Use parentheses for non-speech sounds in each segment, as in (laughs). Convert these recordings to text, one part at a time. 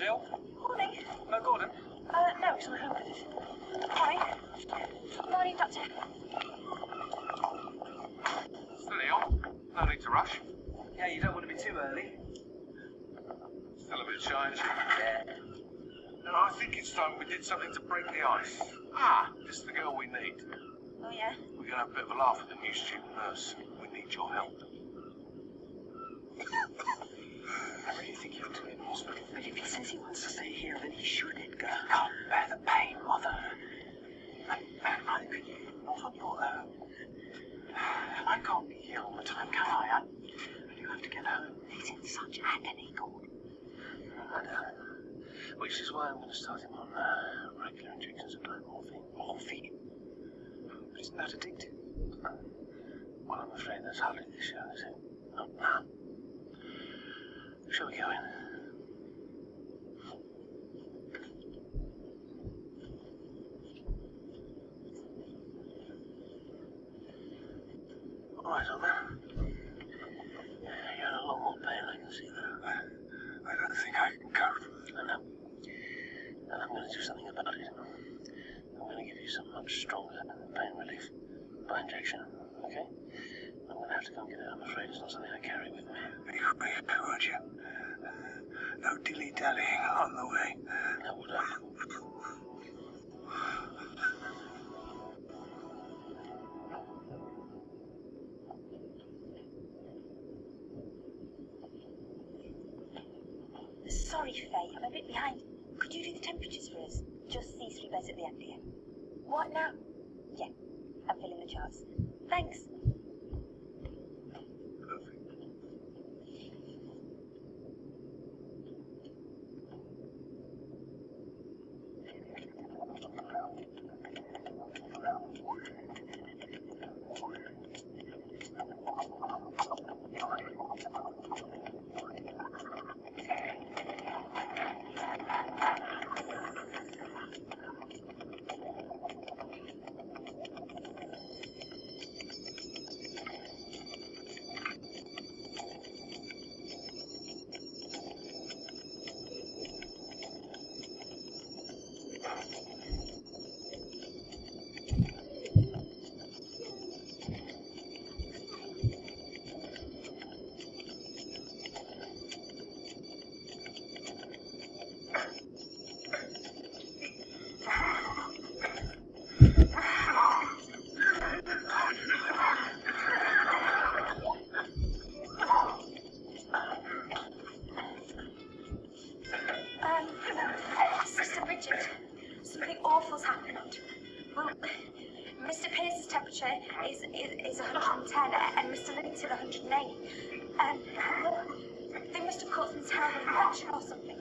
ill? Morning. No Gordon? Uh, no, he's on home visit. Morning. Morning, Doctor. Still ill? No need to rush. Yeah, you don't want to be too early. Still a bit shy, isn't Yeah. No, I think it's time we did something to break the ice. Ah, this is the girl we need. Oh, yeah? We're going to have a bit of a laugh at the new student nurse. We need your help. (laughs) I really think you ought to be in hospital. But if he says he wants to stay here, then he should, Edgar. Can't bear the pain, Mother. And, and neither can you. Not on your own. I can't be here all the time, can I? I, I do have to get home. He's in such agony, Gordon. I know. Which is why I'm going to start him on uh, regular injections of morphine. Morphine? But isn't that addictive? Well, I'm afraid that's hardly the issue, is it? Not now. Shall we go in? All right, man. You're in a lot more pain, I can see that. I don't think I can cope. I know. And I'm going to do something about it. I'm going to give you some much stronger pain relief by injection, okay? I'm going to have to and get it. I'm afraid it's not something I carry with me. Would you? No dilly-dallying on the way. No, would? Sorry, Faye, I'm a bit behind. Could you do the temperatures for us? Just these three beds at the end here. What now? Yeah, I'm filling the charts. Thanks. Um, uh, Sister Bridget, something awful's happened. Well, Mr. Pierce's temperature is, is, is 110 and Mr. Livingston 108. Um, they must have caught some terrible infection or something.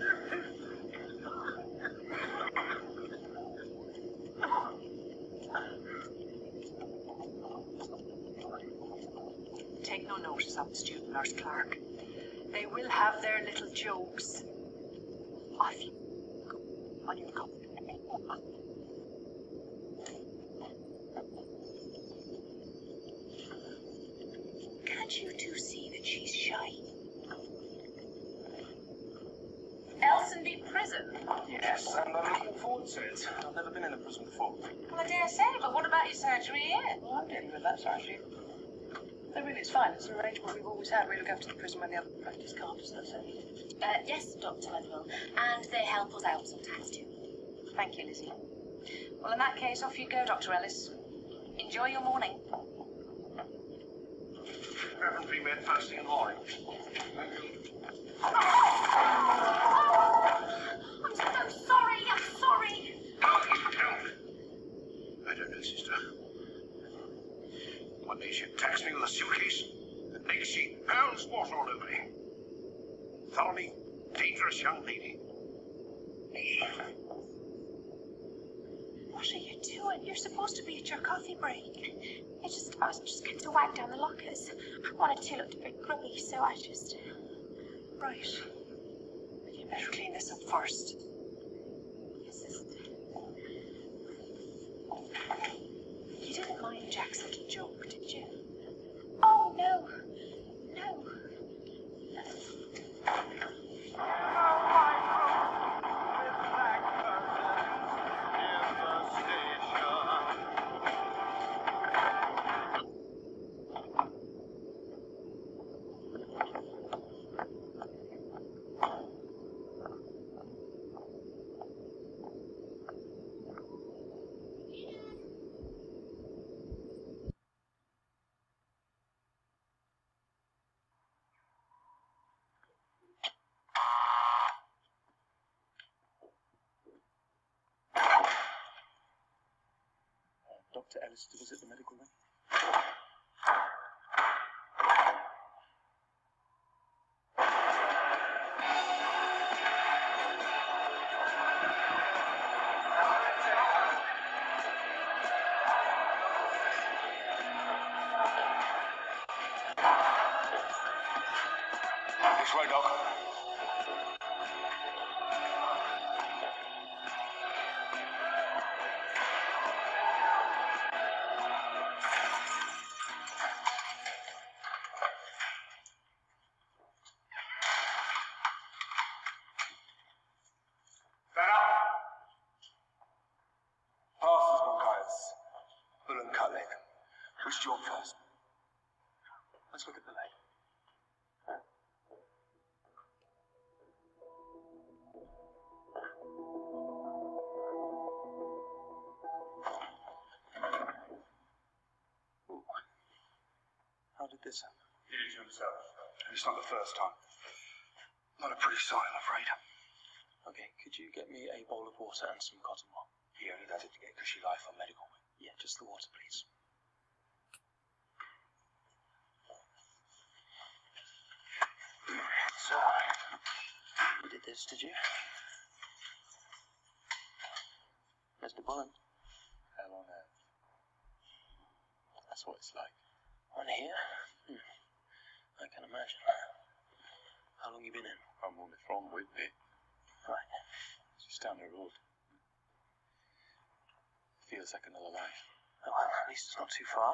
Take no notice of the student nurse Clark. They will have their little jokes. Off you go on your. Can't you two see that she's shy? Elsinby Prison? Yes, and I'm looking forward to it. I've never been in a prison before. Well, I dare say, but what about your surgery here? Well, I'm dealing with that surgery. No, really, it's fine. It's an arrangement we've always had. We look after the prison when the other practice can't, is that so? Uh, yes, Dr. Leatherwell. And they help us out sometimes too. Thank you, Lizzie. Well, in that case, off you go, Dr. Ellis. Enjoy your morning. Haven't been first thing in the morning. I'm so sorry, I'm sorry. I don't know, sister. One day she attacks me with a suitcase. The next she pounds water all over me. Thoroughly dangerous young lady. What are you doing? You're supposed to be at your coffee break. I just, I was just going to wipe down the lockers. One or two looked a bit grubby, so I just. Uh, right. Better clean this up first. Yes. You didn't mind Jack's little joke, did you? Oh, no. No. Dr. Ellis to visit the medical wing? Let's look at the leg. Ooh. How did this happen? He did it to himself. And it's not the first time. Not a pretty sight, I'm afraid. Okay, could you get me a bowl of water and some cotton wool? He only does it to get cushy life on medical. Yeah, just the water, please. So, you did this, did you? Mr. Bullen, Hell on earth. that's what it's like. On here? Hmm. I can imagine. How long you been in? I'm only from Whitby. Right. Just down the road. Feels like another life. Oh, well, at least it's not too far.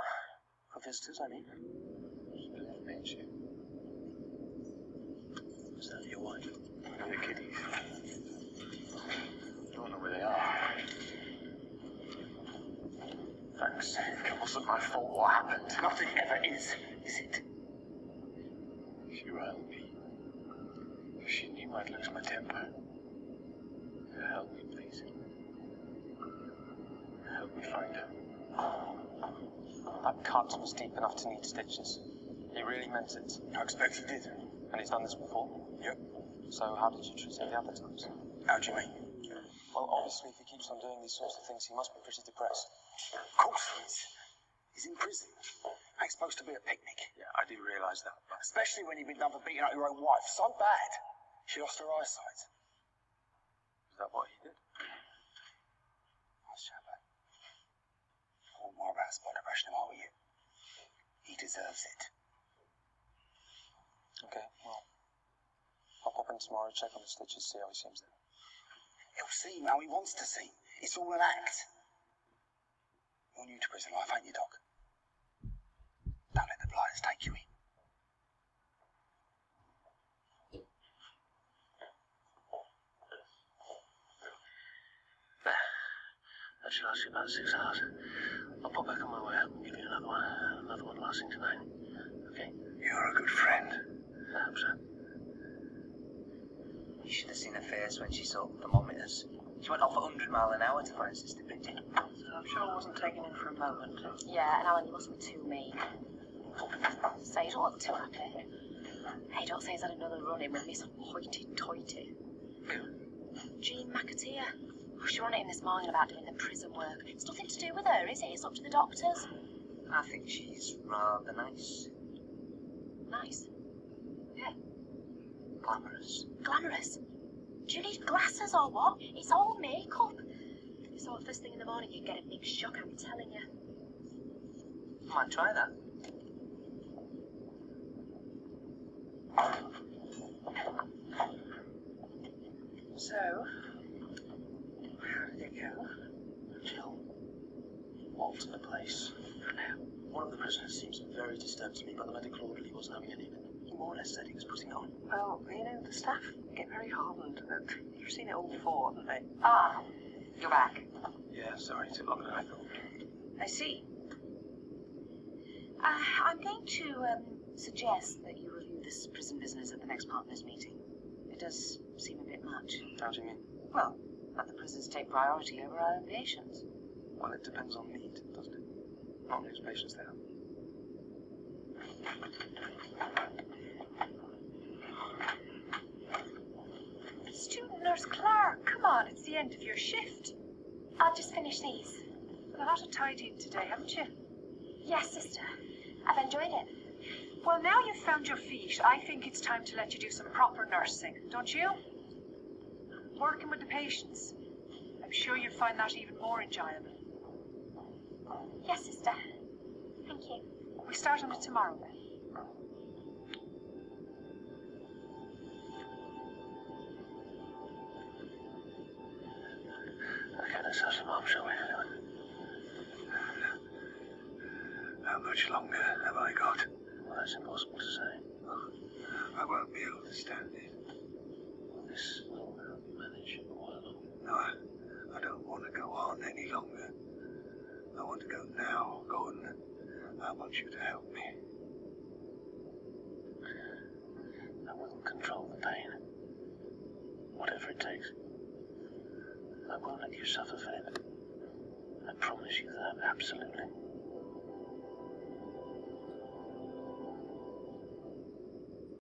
For visitors, I mean. Still ain't she? Is that your wife? And the kiddies. Don't know where they are. Thanks. It wasn't my fault what happened. Nothing ever is, is it? She will be. If she knew I'd lose my temper. Help me, please. Help me find her. That cut was deep enough to need stitches. He really meant it. I expect he did. And he's done this before. Yep. So how did you treat him the other times? How do you mean? Well, obviously, if he keeps on doing these sorts of things, he must be pretty depressed. Of course he is. He's in prison. Ain't supposed to be a picnic. Yeah, I do realise that. But Especially when you've been done for beating up your own wife. So bad. She lost her eyesight. is that what he did? Oh, that. I want more about spot depression if I were you. He deserves it. Okay, well, I'll pop in tomorrow, check on the stitches, see how he seems then. He'll seem how he wants to seem. It's all an act. You're new to prison life, ain't you, Doc? Don't let the blighters take you in. That should last you about six hours. I'll pop back on my way up and give you another one. Another one lasting tonight. Okay? You're a good friend. I hope so. You should have seen her face when she saw the thermometers. She went off at 100 mile an hour to find Sister Bridget. I'm sure I wasn't taken in for a moment. Yeah, and Alan, you mustn't be too mean. Say, you don't look too happy. Hey, don't say he's had another run in with Miss Hoity Toity. Jean McAteer. Oh, she wanted him this morning about doing the prison work. It's nothing to do with her, is it? It's up to the doctors. I think she's rather nice. Nice. Glamorous. Glamorous. Do you need glasses or what? It's all makeup. So first thing in the morning you'd get a big shock, I'm telling you. Might try that. So, how did it go? Jill, what's the place? One of the prisoners seems very disturbed to me, but the medical orderly wasn't having any of it. He more or less said he was putting on. Well, you know, the staff get very hardened. You've seen it all before, haven't they? Ah, you're back. Yeah, sorry, it took longer than I thought. I see. Uh, I'm going to um, suggest that you review this prison business at the next partners meeting. It does seem a bit much. How do you mean? Well, that the prisons take priority over our own patients. Well, it depends on need, doesn't it? Not on whose patients they are. Nurse Clark, come on, it's the end of your shift. I'll just finish these. A lot of tidying today, haven't you? Yes, sister. I've enjoyed it. Well, now you've found your feet, I think it's time to let you do some proper nursing, don't you? Working with the patients. I'm sure you'll find that even more enjoyable. Yes, sister. Thank you. We start on it tomorrow then. Shall we? How much longer have I got? Well, that's impossible to say. I won't be able to stand it. This will help you manage a while longer. No, I, I don't want to go on any longer. I want to go now. Gordon, I want you to help me. I will control the pain. Whatever it takes. I won't let you suffer for it. I promise you that, absolutely.